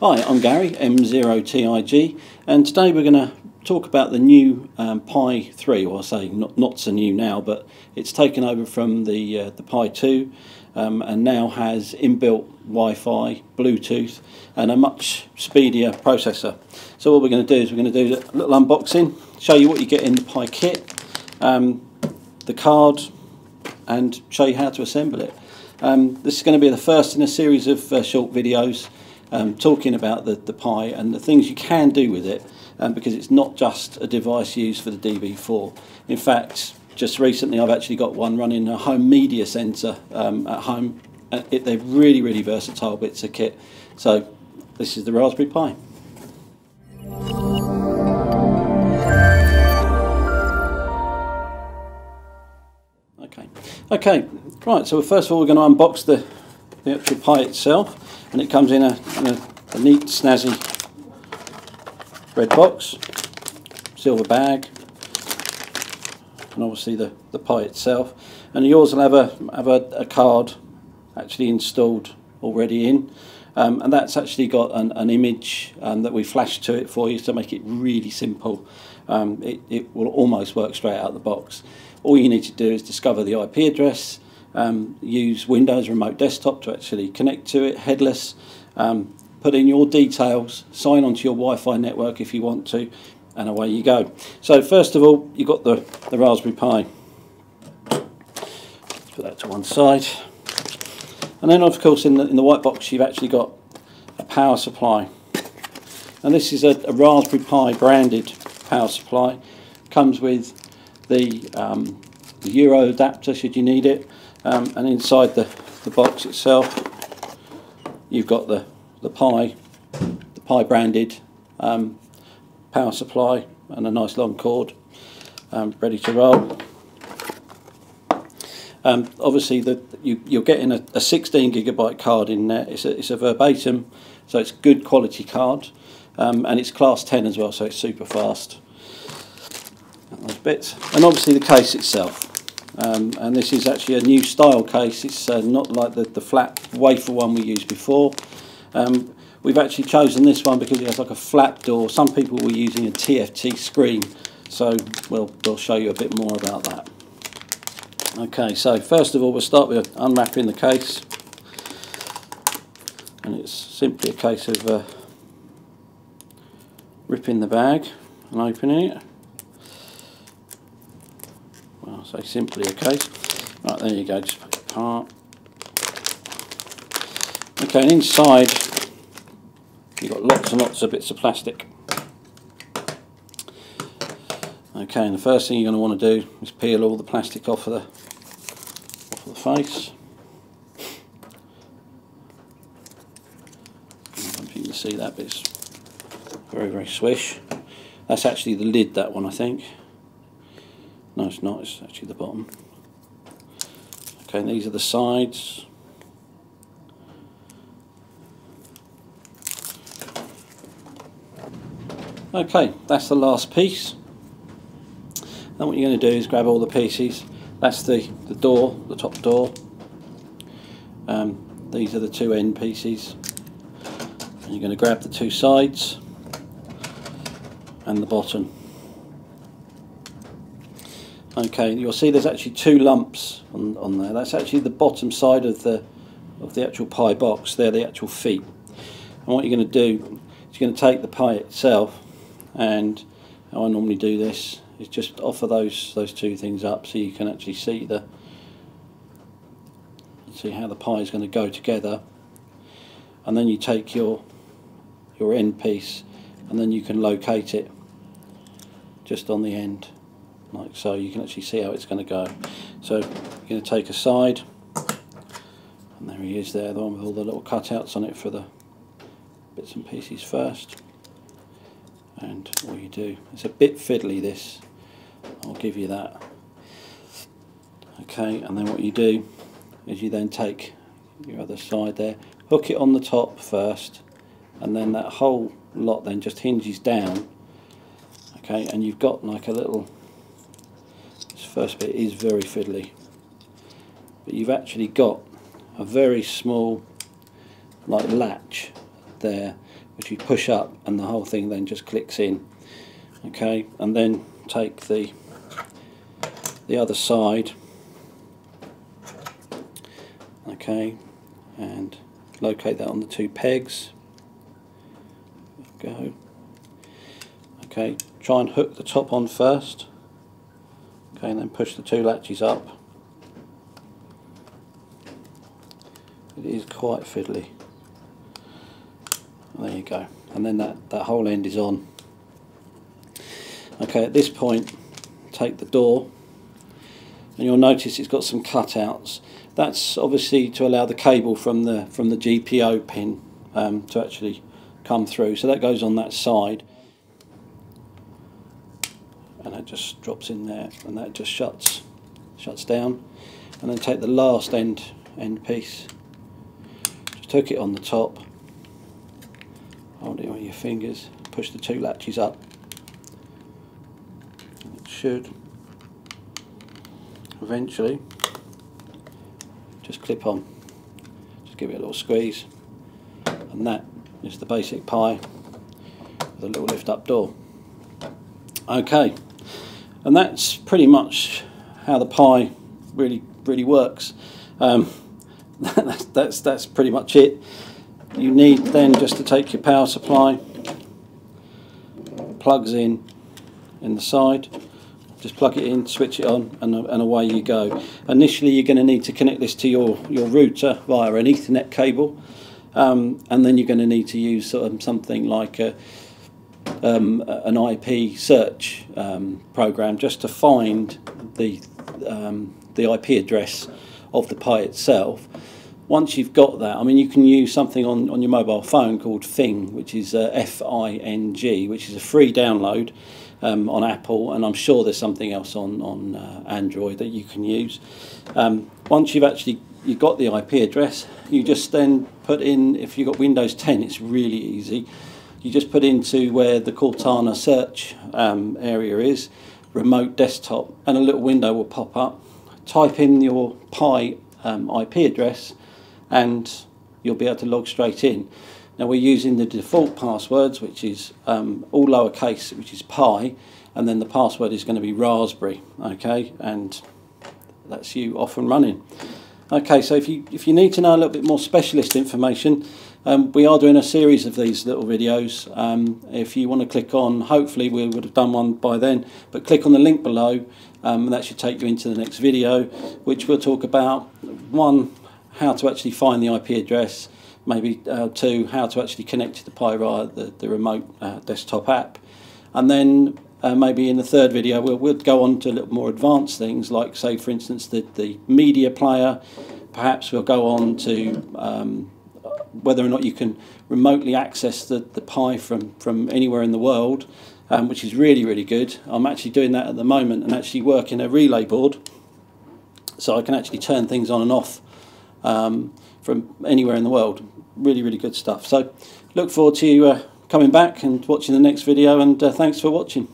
Hi, I'm Gary, M0TIG, and today we're going to talk about the new um, Pi 3, or I say not, not so new now, but it's taken over from the, uh, the Pi 2 um, and now has inbuilt Wi-Fi, Bluetooth and a much speedier processor. So what we're going to do is we're going to do a little unboxing, show you what you get in the Pi kit, um, the card and show you how to assemble it. Um, this is going to be the first in a series of uh, short videos um, talking about the, the Pi and the things you can do with it um, because it's not just a device used for the DB4. In fact, just recently I've actually got one running a home media centre um, at home. Uh, it, they're really, really versatile bits of kit. So this is the Raspberry Pi. Okay, okay, right, so first of all we're going to unbox the, the actual Pi itself and it comes in a, in a, a neat snazzy red box, silver bag, and obviously the, the Pi itself. And yours will have a have a, a card actually installed already in. Um, and that's actually got an, an image um, that we flash to it for you to make it really simple. Um, it, it will almost work straight out of the box. All you need to do is discover the IP address, um, use Windows Remote Desktop to actually connect to it, headless, um, put in your details, sign onto your Wi-Fi network if you want to, and away you go. So first of all, you've got the, the Raspberry Pi. Put that to one side. And then of course in the, in the white box you've actually got a power supply. And this is a, a Raspberry Pi branded power supply. Comes with the, um, the Euro adapter should you need it um, and inside the, the box itself you've got the, the Pi, the Pi branded um, power supply and a nice long cord um, ready to roll. Um, obviously the, you, you're getting a, a 16 gigabyte card in there, it's a, it's a verbatim so it's good quality card um, and it's class 10 as well so it's super fast. Those bits. And obviously the case itself. Um, and this is actually a new style case. It's uh, not like the, the flat wafer one we used before. Um, we've actually chosen this one because it has like a flap door. Some people were using a TFT screen. So we'll, we'll show you a bit more about that. Okay, so first of all we'll start with unwrapping the case. And it's simply a case of uh, ripping the bag and opening it. So simply a case. Right, there you go, just put it apart. Okay, and inside you've got lots and lots of bits of plastic. Okay, and the first thing you're going to want to do is peel all the plastic off of the off of the face. If you can see that bit's very very swish. That's actually the lid that one I think. No, it's not. It's actually the bottom. Okay, these are the sides. Okay, that's the last piece. Then what you're going to do is grab all the pieces. That's the, the door, the top door. Um, these are the two end pieces. And you're going to grab the two sides and the bottom. Okay, you'll see there's actually two lumps on, on there. That's actually the bottom side of the of the actual Pi box. They're the actual feet. And what you're going to do is you're going to take the Pi itself and how I normally do this is just offer those those two things up so you can actually see the see how the Pi is going to go together and then you take your your end piece and then you can locate it just on the end like so you can actually see how it's going to go. So you're going to take a side and there he is there the one with all the little cutouts on it for the bits and pieces first. And what you do it's a bit fiddly this. I'll give you that. Okay and then what you do is you then take your other side there hook it on the top first and then that whole lot then just hinges down okay? And you've got like a little first bit is very fiddly. But you've actually got a very small like latch there which you push up and the whole thing then just clicks in okay? And then take the the other side okay? And locate that on the two pegs. Go. Okay try and hook the top on first okay and then push the two latches up. It is quite fiddly. There you go. And then that, that whole end is on. Okay at this point take the door. And you'll notice it's got some cutouts. That's obviously to allow the cable from the from the GPO pin um, to actually come through. So that goes on that side just drops in there and that just shuts shuts down. And then take the last end end piece. Just hook it on the top. Hold it with your fingers. Push the two latches up. And it should eventually just clip on. Just give it a little squeeze. And that is the basic Pi with a little lift up door. Okay and that's pretty much how the Pi really really works. Um, that's, that's that's pretty much it. You need then just to take your power supply plugs in in the side just plug it in, switch it on, and, and away you go. Initially, you're going to need to connect this to your, your router via an Ethernet cable, um, and then you're going to need to use sort of something like a, um, an IP search um, program just to find the, um, the IP address of the Pi itself. Once you've got that, I mean, you can use something on, on your mobile phone called Fing, which is uh, F-I-N-G, which is a free download um, on Apple, and I'm sure there's something else on on uh, Android that you can use. Um, once you've actually you've got the IP address, you just then put in. If you've got Windows 10, it's really easy. You just put into where the Cortana search um, area is, remote desktop, and a little window will pop up. Type in your Pi um, IP address, and you'll be able to log straight in. Now we're using the default passwords, which is um, all lowercase, which is pi, and then the password is going to be raspberry, okay, and that's you off and running. Okay, so if you if you need to know a little bit more specialist information, um, we are doing a series of these little videos. Um, if you want to click on, hopefully we would have done one by then, but click on the link below, um, and that should take you into the next video, which we'll talk about one how to actually find the IP address maybe uh, to how to actually connect to the via the, the remote uh, desktop app. And then uh, maybe in the third video we'll, we'll go on to a little more advanced things like say for instance the, the media player. Perhaps we'll go on to um, whether or not you can remotely access the, the Pi from, from anywhere in the world, um, which is really, really good. I'm actually doing that at the moment and actually working a relay board so I can actually turn things on and off um, from anywhere in the world. Really, really good stuff. So look forward to uh, coming back and watching the next video and uh, thanks for watching.